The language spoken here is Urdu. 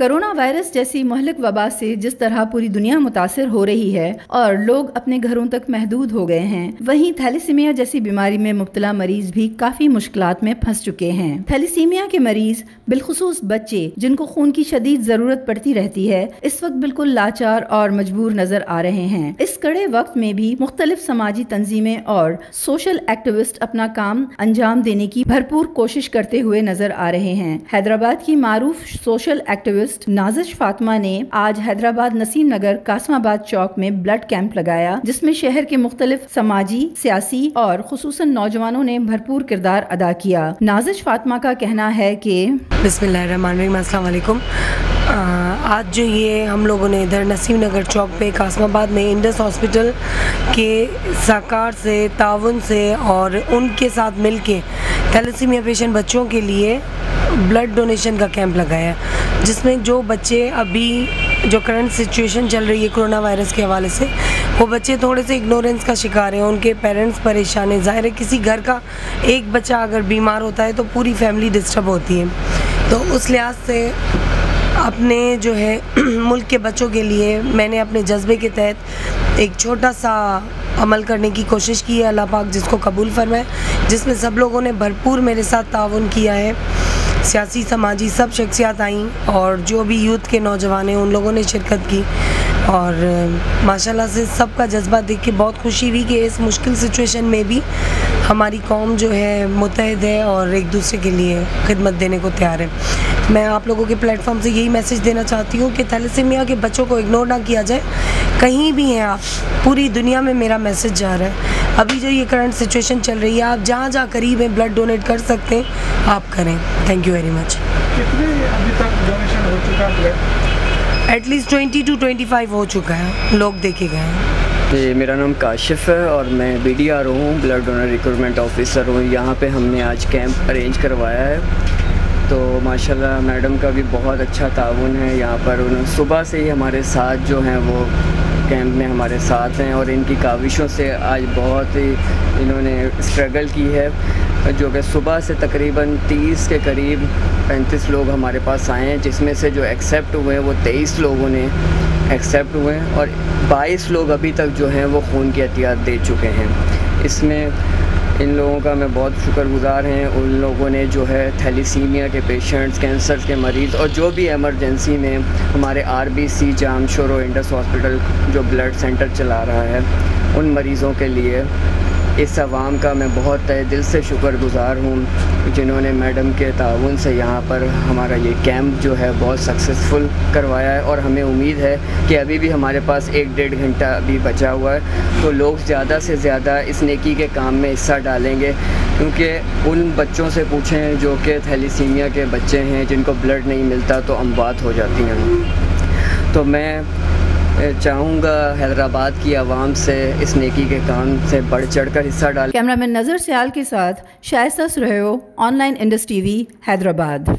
کرونا وائرس جیسی مہلک وبا سے جس طرح پوری دنیا متاثر ہو رہی ہے اور لوگ اپنے گھروں تک محدود ہو گئے ہیں، وہیں تھیلیسیمیا جیسی بیماری میں مبتلا مریض بھی کافی مشکلات میں پھنس چکے ہیں۔ تھیلیسیمیا کے مریض، بالخصوص بچے، جن کو خون کی شدید ضرورت پڑتی رہتی ہے، اس وقت بالکل لاچار اور مجبور نظر آ رہے ہیں۔ اس کڑے وقت میں بھی مختلف سماجی تنظیمیں اور سوشل ایکٹیوسٹ اپنا کام انجام دینے کی بھرپور کوشش کرتے ہوئے نظر آ رہے ہیں۔ حیدرآباد کی معروف سوشل ایکٹیوسٹ نازش فاطمہ نے آج حیدرآباد نسیم نگر قاسم آباد چوک میں بلڈ کیمپ لگایا، جس میں شہر کے مختلف سماجی، سیاسی اور خصوصاً نوجوانوں نے بھرپور کردار ادا کیا۔ نازش فاطمہ کا کہنا ہے کہ بسم اللہ الرحمن الرحیم، السلام علیکم۔ آج جو یہ ہم لوگوں نے ادھر نسیم نگر چوک پہ قاسم آباد میں انڈس ہاسپٹل کے ساکار سے، تعاون سے اور ان کے ساتھ مل کے تھیلیسیمیا پیشنٹ بچوں کے لیے بلڈ ڈونیشن کا کیمپ لگایا۔ جس میں جو بچے ابھی جو کرنٹ سچویشن چل رہی ہے کرونا وائرس کے حوالے سے، وہ بچے تھوڑے سے اگنورینس کا شکار ہیں، ان کے پیرنٹس پریشان ہیں۔ ظاہر ہے کسی گھر کا ایک بچہ اگر بیمار ہوتا ہے تو پوری فیملی ڈسٹرب ہوتی ہے۔ تو اس لحاظ سے اپنے جو ہے ملک کے بچوں کے لیے میں نے اپنے جذبے کے تحت ایک چھوٹا سا عمل کرنے کی کوشش کی ہے۔ اللہ پاک جس کو قبول فرمائے، جس میں سب لوگوں نے بھرپور میرے ساتھ تعاون کیا ہے۔ سیاسی، سماجی سب شخصیات آئیں اور جو بھی یوتھ کے نوجوان ہیں، ان لوگوں نے شرکت کی اور ماشاءاللہ سے سب کا جذبہ دیکھ کے بہت خوشی ہوئی کہ اس مشکل سچویشن میں بھی ہماری قوم جو ہے متحد ہے اور ایک دوسرے کے لیے خدمت دینے کو تیار ہے۔ میں آپ لوگوں کے پلیٹ فارم سے یہی میسج دینا چاہتی ہوں کہ تھیلیسیمیا کے بچوں کو اگنور نہ کیا جائے۔ کہیں بھی ہیں آپ، پوری دنیا میں میرا میسج جا رہا ہے۔ ابھی جو یہ کرنٹ سچویشن چل رہی ہے آپ جہاں جہاں قریب ہیں بلڈ ڈونیٹ کر سکتے ہیں آپ کریں۔ Thank you very much at least twenty two twenty five ہو چکا ہے۔ لوگ دیکھے گئے ہیں۔ جی میرا نام کاشف ہے اور میں بی ڈی آر ہوں بلڈ ڈونر ریکروٹمنٹ آفیسر ہوں۔ یہاں پہ ہم نے آج کیمپ ارینج کروایا ہے۔ تو ماشاءاللہ میڈم کا بھی بہت اچھا تعاون ہے۔ یہاں پر انہوں صبح سے ہی ہمارے ساتھ جو ہیں وہ کیمپ میں ہمارے ساتھ ہیں اور ان کی کاوشوں سے آج بہت ہی انہوں نے اسٹرگل کی ہے۔ جو کہ صبح سے تقریباً تیس کے قریب پینتیس لوگ ہمارے پاس آئے ہیں، جس میں سے جو ایکسیپٹ ہوئے ہیں، وہ تیئیس لوگوں نے ایکسیپٹ ہوئے ہیں اور بائیس لوگ ابھی تک جو ہیں، وہ خون کی احتیاط دے چکے ہیں۔ اس میں ان لوگوں کا میں بہت شکر گزار ہیں۔ ان لوگوں نے جو ہے تھیلیسیمیا کے پیشنٹس کینسر کے مریض اور جو بھی ایمرجنسی میں ہمارے are B C Jamshoro Indus hospital جو بلڈ سینٹر چلا رہا ہے، ان مریضوں کے لیے اس عوام کا میں بہت تہ دل سے شکر گزار ہوں جنہوں نے میڈم کے تعاون سے یہاں پر ہمارا یہ کیمپ جو ہے بہت سکسیزفل کروایا ہے اور ہمیں امید ہے کہ ابھی بھی ہمارے پاس ایک ڈیڑھ گھنٹہ ابھی بچا ہوا ہے تو لوگ زیادہ سے زیادہ اس نیکی کے کام میں حصہ ڈالیں گے کیونکہ ان بچوں سے پوچھیں جو کہ تھیلیسیمیا کے بچے ہیں جن کو بلڈ نہیں ملتا تو اموات ہو جاتی ہیں۔ تو میں چاہوں گا حیدرآباد کی عوام سے، اس نیکی کے کام سے بڑھ چڑھ کر حصہ ڈال۔ کیمرہ مین نظر سیال کے ساتھ Shaista Sarhio online Indus T V Hyderabad.